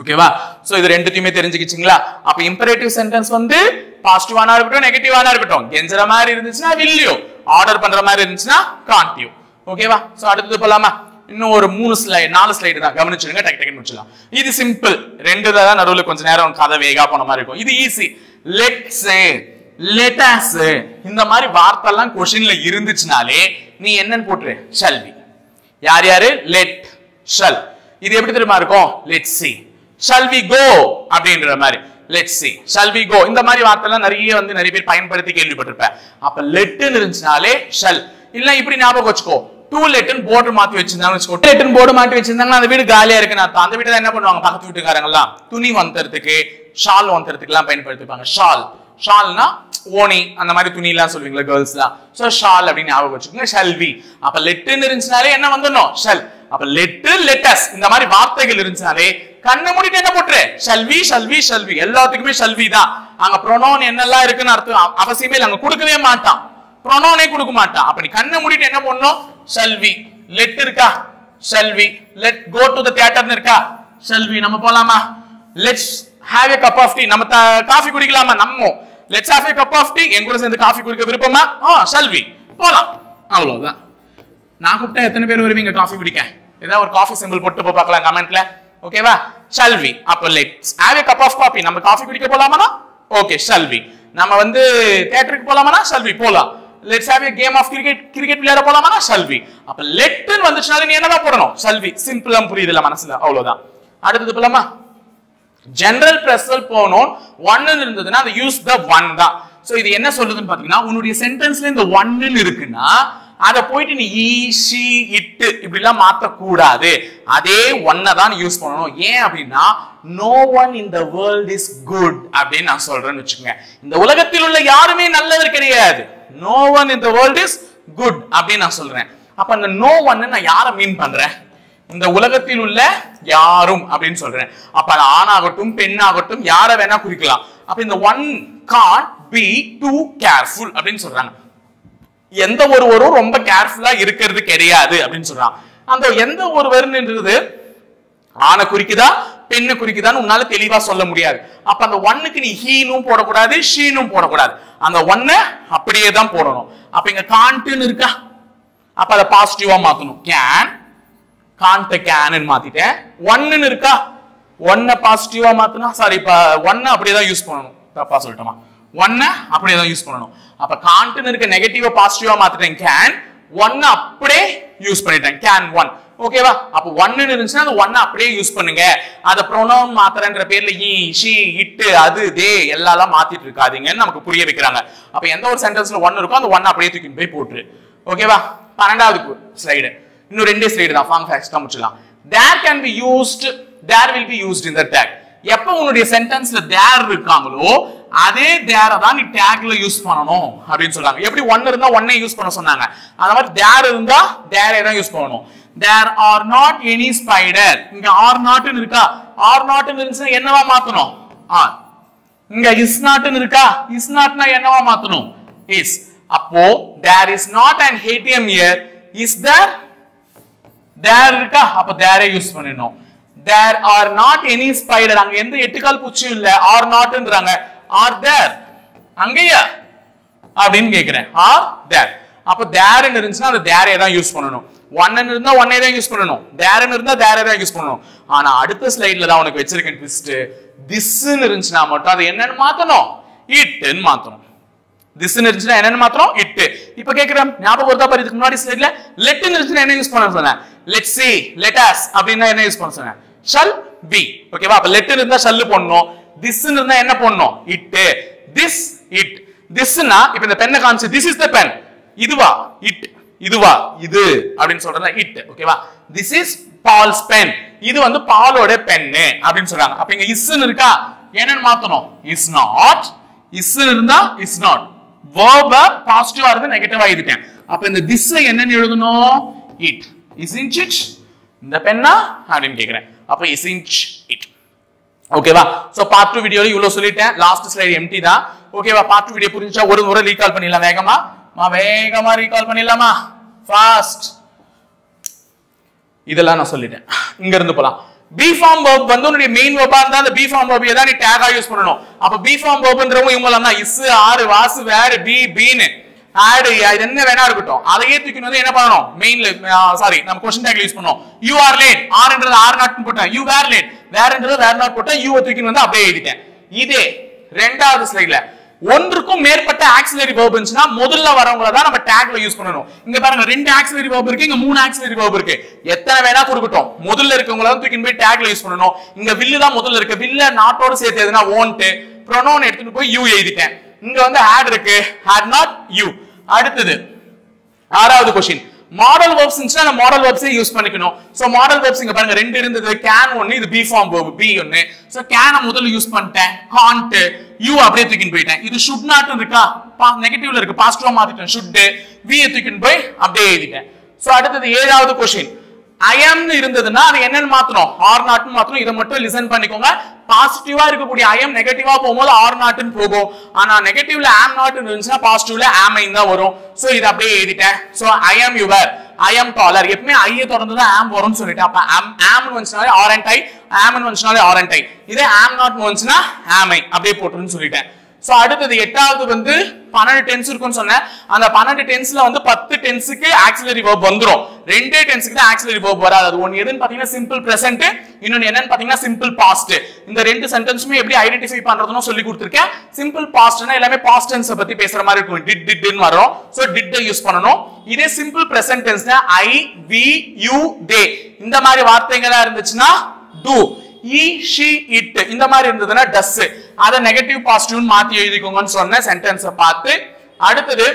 Speaker 1: ஓகேவா சோ இது ரெண்டுத்தையுமே தெரிஞ்சுக்கிச்சிங்களா? அப்ப இம்பரேட்டிவ் சென்டென்ஸ் வந்து பாசிட்டிவானா இருக்கட்டும் நெகட்டிவானா இருக்கட்டும். கெஞ்சற மாதிரி இருந்துச்சுன்னா வில்லியோ ஆர்டர் பண்ற மாதிரி இருந்துச்சுன்னா காண்டியோ ஓகேவா சோ அடுத்தது போலாமா? இன்னும் ஒரு மூணு ஸ்லைட் நாலு ஸ்லைடு தான். கவனிச்சிடுங்க டக்கு டக்குன்னு முடிச்சலாம் இது சிம்பிள் ரெண்டு தான் நடுவில் கொஞ்ச நேரம் கதை வேகா போன மாதிரி இருக்கும். இது ஈஸி லெட்ஸ் லெட்டாஸ் இந்த மாதிரி வார்த்தைலாம் கொஷின்ல இருந்துச்சுனாலே நீ என்னன்னு போட்டுரு. ஷல்வி யார் யாரு? லெட் ஷல் இது எப்படி தெரியுமா இருக்கும்? Let see shall we go அப்படின்ற மாதிரி. Let see shall we go இந்த மாதிரி வார்த்தைலாம் நிறைய வந்து நிறைய பேர் பயன்படுத்தி கேள்விப்பட்டிருப்பேன். அப்ப லெட்னு இருந்துச்சுனாலே ஷல் இல்ல இப்படி ஞாபகம் வச்சுக்கோ. டூ லெட்டன் போர்டு மாத்தி வச்சிருந்தாங்கன்னு வச்சுக்கோ. லெட்னு போர்டு மாத்தி வச்சிருந்தாங்கன்னா அந்த வீடு காலியா இருக்குன்னு அர்த்தம் அந்த வீட்டுல என்ன பண்ணுவாங்க பக்கத்து வீட்டுக்காரங்கலாம் துணி வந்துறதுக்கு ஷால் வந்ததுக்கு எல்லாம் பயன்படுத்திப்பாங்க. ஷால். ஷால்னா ஓனி அந்த மாதிரி துணி எல்லாம் சொல்லுவீங்களா கேர்ள்ஸ்லாம் ஸோ ஷால் அப்படின்னு ஞாபகம் வச்சுக்கோங்க ஷல்வி அப்ப லெட்டுன்னு இருந்துச்சுனாலே என்ன வந்துடணும்? ஷல் அப்ப லெட்டு லெட்டஸ் இந்த மாதிரி வார்த்தைகள் இருந்துச்சுனாலே கண்ணை மூடிட்டு என்ன போட்டுரு? Shall we shall we shall we எல்லாத்துக்குமே ஷல்வி தான். அங்க ப்ரொனோன் என்னெல்லாம் இருக்குன்னு அர்த்தம் அவசியமே இல்லை அங்க கொடுக்கவே மாட்டான். ப்ரொனோனே கொடுக்க மாட்டான் அப்ப நீ கண்ணை மூடிட்டு என்ன பண்ணணும்? ஷல்வி லெட் இருக்கா? Shall we let go to the தியேட்டர்னு இருக்கா? ஷல்வி நம்ம போலாமா? Let's have a cup of tea நம்ம காஃபி குடிக்கலாமா? நம்ம. Let's have a cup of tea என் கூட சேர்ந்து காஃபி குடிக்க விருப்பமா? ஆ ஷல்வி போலாம். அவ்வளவுதான். நான் கூப்பிட்டா எத்தனை பேர் வருவீங்க காஃபி குடிக்க? ஏதாவது ஒரு காஃபி சிம்பிள் போட்டு போய் பார்க்கலாம் கமெண்ட்ல ஓகேவா ஷல்வி அப்போ let's have a cup of coffee நம்ம காஃபி குடிக்க போலாமா ஓகே ஷல்வி நம்ம வந்து தியேட்டருக்கு போலாமா செல்வி போலாம். Let's have a game of cricket cricket விளையாட போலாமானா? Shall we. அப்ப லெட்னு வந்துச்சுனாலே நீ என்னதான் போடணும்? சல்வி. சிம்பிளா புரியுதுல மனசுல. அவ்வளவுதான். அடுத்தது போலாமா? ஜெனரல் பிரஸ்ஸல் போனோம் ஒன்னு இருந்ததுன்னா அது யூஸ் த ஒன் தான். சோ இது என்ன சொல்லுதுன்னு பாத்தீங்கன்னா உன்னுடைய சென்டென்ஸ்ல இந்த ஒன்னு இருக்குன்னா அதை போயிட்டு நீ ஈஷி இட்டு இப்படிலாம் மாற்றக்கூடாது அதே ஒன்னை தான் யூஸ் பண்ணணும். ஏன் அப்படின்னா no one in the world is good அப்படின்னு நான் சொல்றேன்னு வச்சுக்கோங்க. இந்த உலகத்தில் உள்ள யாருமே நல்லவர் கிடையாது. No one in the world is good அப்படின்னு நான் சொல்றேன். அப்ப அந்த நோ ஒன்னு நான் யாரை மீன் பண்றேன்? இந்த உலகத்தில் உள்ள யாரும் அப்படின்னு சொல்றேன். அப்ப அது ஆணாகட்டும் பெண்ணாகட்டும் யாரை வேணா குறிக்கலாம். அப்ப இந்த one can be too careful அப்படின்னு சொல்றாங்க. எந்த ஒருவரும் ரொம்ப கேர்ஃபுல்லா இருக்கிறது கிடையாது அப்படின்னு சொல்றான் அந்த எந்த ஒருவர்ன்றது ஆணை குறிக்குதா? பெண்ணை குறிக்குதான்னு உன்னால தெளிவா சொல்ல முடியாது. அப்ப அந்த ஒன்னுக்கு நீ ஹீனும் போடக்கூடாது ஷீனும் போடக்கூடாது. அந்த ஒன்ன அப்படியே தான் போடணும். அப்ப இங்க கான்ட்டுன்னு இருக்கா? அப்ப அதை பாசிட்டிவா மாத்தணும். கேன் காண்ட கேன் மாத்திட்டேன். ஒன்னு இருக்கா? ஒன்ன பாசிட்டிவா மாத்தினா சாரி இப்ப ஒன்ன அப்படியே தான் யூஸ் பண்ணணும். தப்பா சொல்லிட்டோமா? ஒன்ன அப்படியே தான் யூஸ் பண்ணணும். அப்ப கான்ட்டுன்னு இருக்க நெகட்டிவா பாசிட்டிவா மாத்திட்டேன். கேன் ஒன்ன அப்படியே யூஸ் பண்ணிட்டேன். கேன் ஒன் ஓகேவா அப்ப ஒன்னு இருந்துச்சுன்னா அந்த ஒன்னு அப்படியே யூஸ் பண்ணுங்க. அத ப்ரொனவுன் மாத்திரன்ற பேர்ல ஈ ஷி இட்டு அது தே எல்லாம் மாத்திட்டு இருக்காதீங்கன்னு நமக்கு புரிய வைக்கிறாங்க. அப்ப எந்த ஒரு சென்டென்ஸ்ல ஒன்னு இருக்கோ அந்த ஒன்னு அப்படியே தூக்கி போய் போட்டுரு. ஓகேவா பன்னெண்டாவது ஸ்லைடு இன்னும் ரெண்டே ஸ்லைடு தான். ஃபார்ம் ஃபேக்ஸ் தான் முடிச்சிடலாம் there can be used there will be used in the tag எப்போ உன்னுடைய சென்டென்ஸ்ல தேர் இருக்காங்களோ அதே தேரை தான் நீ டேக்ல யூஸ் பண்ணணும் அப்படின்னு சொல்றாங்க. எப்படி ஒன்னு இருந்தா ஒன்னே யூஸ் பண்ண சொன்னாங்க. அந்த மாதிரி தேர் இருந்தா தேரே தான் யூஸ் பண்ணணும். There are not any spider இங்க ஆர் நாட்னு இருக்கா? ஆர் நாட்னு இருந்துச்சுன்னா என்னவா மாத்தணும்? ஆர் இங்க இஸ் நாட்னு இருக்கா? இஸ் நாட்னா என்னவா மாத்தணும்? இஸ் அப்போ தேர் இஸ் நாட் அண்ட் ஹேடிஎம் இயர் இஸ் தேர் தேர் இருக்கா? அப்ப தேரே யூஸ் பண்ணிடணும். There are not any spider அங்க எந்த எட்டுக்கால் பூச்சியும் இல்ல. ஆர் நாட்ன்றாங்க ஆர் தேர் அங்கேயா? அப்படின்னு கேக்குறேன் ஆர் தேர் அப்ப தேர்ன்னு இருந்துச்சுன்னா அந்த தேரையை தான் யூஸ் பண்ணணும். ஒன்னு இருந்தா ஒன்னே தான் யூஸ் பண்ணணும். தேர்னு இருந்தா தேரே தான் யூஸ் பண்ணணும். ஆனா அடுத்த ஸ்லைட்ல தான் உனக்கு வச்சிருக்கேன் ட்விஸ்ட் திஸ்ன்னு இருந்துச்சுன்னா மட்டும் அது என்னன்னு மாத்தணும்? இட்டுன்னு மாத்தணும். திஸ்ன்னு இருந்துச்சுன்னா என்னன்னு மாத்திரம் இட்டு இப்ப கேக்குறேன் ஞாபகம் வருதா பாரு இதுக்கு முன்னாடி ஸ்லைட்ல லெட் இருந்துச்சுன்னா என்ன யூஸ் பண்ண சொன்னேன். லெட் சி லெட் அஸ் அப்படின்னா என்ன யூஸ் பண்ண சொன்னேன். ஷல் பி ஓகேவா அப்ப லெட் இருந்தா ஷல் போடணும். திஸ் இருந்தா என்ன போடணும்? இட்டு திஸ் இட் திஸ்னா இப்ப இந்த பெண்ணை காமிச்சு திஸ் இஸ் த பென் இதுவா? இட் இதுவா? இது. அப்படின்னு சொல்றதா இட் ஓகேவா திஸ் இஸ் பால்ஸ் பென் இது வந்து பாலோட பென்னு அப்படின்னு சொல்றாங்க. அப்ப இங்க இஸ்ன்னு இருக்கா? என்னன்னு மாத்தணும். இஸ் நாட் இஸ் இருந்தா இஸ் நாட் verb பாசிட்டிவா இருந்து நெகட்டிவா எழுதிட்டேன். அப்ப இந்த திஸ் என்னன்னு எழுதணும்? இட் இஸ் இன்ச் இந்த பென்னா அப்படின்னு கேக்குறேன். அப்ப இஸ் இன்ச் இட் ஓகேவா சோ பார்ட் டூ வீடியோல இவ்வளவு சொல்லிட்டேன். லாஸ்ட் ஸ்லைடு எம்டி தான். ஓகேவா பார்ட் டூ வீடியோ புரிஞ்சா ஒரு முறை ரீகால் பண்ணிடலாம். வேகமா? மா வேகமா ரீகால் பண்ணிடலாமா? ஃபாஸ்ட் இதெல்லாம் நான் சொல்லிட்டேன். இங்க இருந்து போலாம். பி ஃபார்ம் verb வந்து உன்னுடைய மெயின் வெர்பா இருந்தா அந்த பி ஃபார்ம் verb தான் நீ டேகா யூஸ் பண்ணணும். அப்ப பி ஃபார்ம் வெர்ப்ன்றவங்க இவங்க எல்லாம் தான். இஸ் ஆறு வாசு வேறு பி பீன்னு ஆடு இது என்ன வேணா இருக்கட்டும். அதையே தூக்கி வந்து என்ன பண்ணணும்? மெயின்ல சாரி நம்ம கொஸ்டின் டேக்ல யூஸ் பண்ணோம் யூ ஆர் லேட் ஆர்ன்றது ஆர் நாட் போட்டேன். யூ வேர் லேட் வேர்ன்றது வேர் நாட் போட்டேன். யூ தூக்கி வந்து அப்படியே எழுதிட்டேன். இதே ரெண்டாவது ஸ்லைட்ல ஒன்றுக்கும் மேற்பட்ட ஆக்சிலரி வேர்ப் இருந்துச்சுன்னா முதல்ல வரவங்கள தான் நம்ம டேக்ல யூஸ் பண்ணணும். இங்க பாருங்க ரெண்டு ஆக்சிலரி வேர்ப் இருக்கு இங்க மூணு ஆக்சிலரி வேர்ப் இருக்கு. எத்தனை வேணா கொடுக்கட்டும். முதல்ல இருக்கவங்கள தான் தூக்கி போய் டேக்ல யூஸ் பண்ணணும். இங்க வில்லு தான் முதல்ல இருக்கு. வில்ல நாட்டோட சேர்த்து எதுனா ஓன்ட்டு ப்ரொனோன் எடுத்துட்டு போய் யூ எழுதிட்டேன். இங்க வந்து ஹேட் இருக்கு. ஹேட் நாட் யூ அடுத்தது ஆறாவது கொஸ்டின் மாடல் வெர்ப்ஸ் இருந்துச்சுன்னா அந்த மாடல் வெர்ப்ஸே யூஸ் பண்ணிக்கணும். ஸோ மாடல் வெர்ப்ஸ் இங்க பாருங்க ரெண்டு இருந்தது. கேன் ஒன்னு இது பி ஃபார்ம் வேர்ப் பி ஒன்னு ஸோ கேனை முதல்ல யூஸ் பண்ணிட்டேன். காண்ட் யூ அப்படியே தூக்கின்னு போயிட்டேன். இது ஷுட் நாட் இருக்கா? நெகட்டிவ்ல இருக்கு. பாசிட்டிவா மாத்திட்டேன். ஷுட் வி தூக்கின்னு போய் அப்படியே எழுதிட்டேன். ஸோ அடுத்தது ஏழாவது கொஸ்டின் ஐஎம்னு இருந்ததுன்னா அது என்னன்னு மாத்தணும்? ஆர் நாட்னு மாத்தணும். இதை மட்டும் லிசன் பண்ணிக்கோங்க. பாசிட்டிவா இருக்கக்கூடிய ஐஎம் நெகட்டிவா போகும்போது ஆர் நாட்னு போகும். ஆனா நெகட்டிவ்ல ஆம் நாட் இருந்துச்சுன்னா பாசிட்டிவ்ல ஆமைன் தான் வரும். சோ இது அப்படியே எழுதிட்டேன். So I am your I am taller எப்பவுமே ஐய தொடர்ந்து தான் ஆம் வரும்னு சொல்லிட்டேன். அப்ப ஆம் ஆம்னு வந்துச்சுனாலே ஆர் அண்ட் ஐ ஆம்னு வந்துச்சுனாலே ஆர் அண்ட் ஐ இதே ஆம் நாட் வந்துச்சுன்னா ஆமை அப்படியே போட்டுருன்னு சொல்லிட்டேன். ஸோ அடுத்தது எட்டாவது வந்து பன்னெண்டு டென்ஸ் இருக்கும்னு சொன்னேன். அந்த பன்னெண்டு டென்ஸ்ல வந்து பத்து டென்ஸுக்கு ஆக்சிலரி வேர்ப் வந்துரும். ரெண்டே டென்ஸுக்கு தான் ஆக்சிலரி வேர்ப் வராது. அது ஒன்னு எதுன்னு பார்த்தீங்கன்னா சிம்பிள் ப்ரெசென்ட் இன்னொன்று என்னன்னு பார்த்தீங்கன்னா சிம்பிள் பாஸ்ட் இந்த ரெண்டு சென்டென்ஸுமே எப்படி ஐடென்டிஃபை பண்றதுன்னு சொல்லி கொடுத்துருக்கேன். சிம்பிள் பாஸ்ட்னா எல்லாமே பாஸ்ட் டென்ஸை பத்தி பேசுற மாதிரி இருக்கும். டிட் டிட்னு வரும். ஸோ டிட் யூஸ் பண்ணணும். இதே சிம்பிள் ப்ரெசென்ட் டென்ஸ்னா ஐ வி யூ டே இந்த மாதிரி வார்த்தைகளா இருந்துச்சுன்னா டூ இ ஷி இட் இந்த மாதிரி இருந்ததுன்னா டஸ் அதை நெகட்டிவ் பாசிட்டிவ் மாத்தி எழுதிக்கோங்கன்னு சொன்ன சென்டென்ஸை பார்த்து அடுத்தது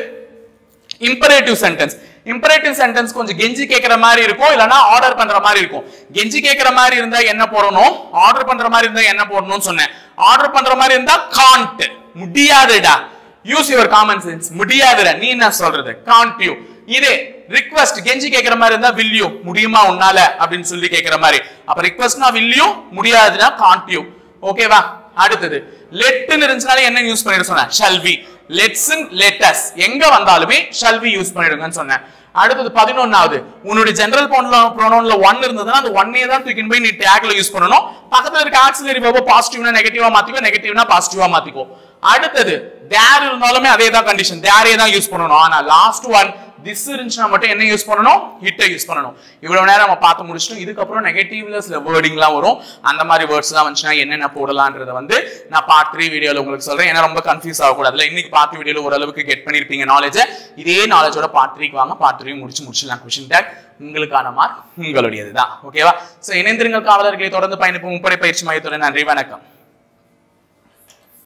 Speaker 1: இம்பரேட்டிவ் சென்டென்ஸ் இம்பரேட்டிவ் சென்டென்ஸ் கொஞ்சம் கெஞ்சி கேட்கற மாதிரி இருக்கும் இல்லைன்னா ஆர்டர் பண்ற மாதிரி இருக்கும். கெஞ்சி கேட்கற மாதிரி இருந்தா என்ன போடணும்? ஆர்டர் பண்ற மாதிரி இருந்தா என்ன போடணும்னு சொன்னேன். ஆர்டர் பண்ற மாதிரி இருந்தா காண்ட் முடியாதுடா. யூஸ் யுவர் காமன் சென்ஸ் முடியாதுடா. நீ என்ன சொல்றது? காண்ட் யூ இதே ரிக்வெஸ்ட் கெஞ்சி கேட்கிற மாதிரி இருந்தா வில்லியும் முடியுமா உன்னால? அப்படின்னு சொல்லி கேட்கிற மாதிரி. அப்ப ரிக்வஸ்ட்னா வில்லியும் முடியாதுன்னா காண்டியும் ஓகேவா அடுத்தது. லெட்னு இருந்துச்சுனாலே என்ன யூஸ் பண்ணிட சொன்னேன்? ஷல்வி லெட்ஸ் லெட்டஸ் எங்க வந்தாலுமே ஷல்வி யூஸ் பண்ணிடுங்கன்னு சொன்னேன். அடுத்தது பதினொன்னாவது. உன்னுடைய ஜெனரல் ப்ரோனோன்ல ஒன் இருந்ததுன்னா அந்த ஒன்னே தான் தூக்கின்னு போய் நீ டேக்ல யூஸ் பண்ணணும். பக்கத்துல இருக்க ஆக்சிலரி வெர்ப பாசிட்டிவ்னா நெகட்டிவா மாத்திக்கோ நெகட்டிவ்னா பாசிட்டிவா மாத்திக்கோ. அடுத்தது தேர் இருந்தாலுமே அதே தான் கண்டிஷன் தேரே தான் யூஸ் பண்ணணும். ஆனா லாஸ்ட் ஒன் திஸ் இருந்துச்சுன்னா மட்டும் என்ன யூஸ் பண்ணணும்? ஹிட்டை யூஸ் பண்ணணும். இவ்வளவு நேரம் நம்ம பார்த்து முடிச்சிட்டோம். இதுக்கப்புறம் நெகட்டிவ்ல சில வேர்டிங்லாம் வரும். அந்த மாதிரி வேர்ட்ஸ் தான் வந்துச்சுன்னா என்னென்ன போடலான்றத வந்து நான் பார்ட் த்ரீ வீடியோவில் உங்களுக்கு சொல்றேன். ஏன்னா ரொம்ப கன்ஃபியூஸ் ஆகக்கூடாதுல இன்னைக்கு பார்ட் வீடியோவில் ஓரளவுக்கு கெட் பண்ணியிருப்பீங்க நாலேஜ் இதே நாலேஜோட பார்ட் த்ரீக்கு வாங்க. பார்ட் த்ரீ முடிச்சு முடிச்சிடலாம் கொஸ்டின் டேக் உங்களுக்கான மார்க் உங்களுடையது தான் ஓகேவா ஸோ இணைந்திருங்கள் காவலர்களை. தொடர்ந்து பயணிப்பு முப்படை பயிற்சி மையத்துடன் நன்றி. வணக்கம்.